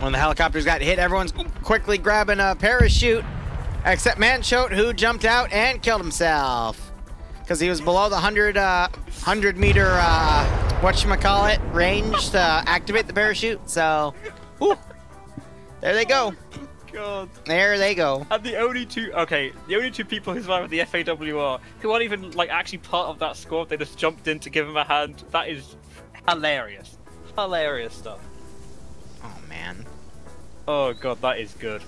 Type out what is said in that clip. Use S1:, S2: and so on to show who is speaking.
S1: When the helicopters got hit, everyone's quickly grabbing a parachute, except Manchote, who jumped out and killed himself because he was below the 100, uh, 100 meter, uh, whatchamacallit, range to activate the parachute. So, whew, there they go.
S2: God.
S1: There they go.
S2: And the only two, okay, the only two people who survived the FAWR, who aren't even like actually part of that squad, they just jumped in to give him a hand. That is hilarious, hilarious stuff.
S1: Oh man.
S2: Oh god, that is good.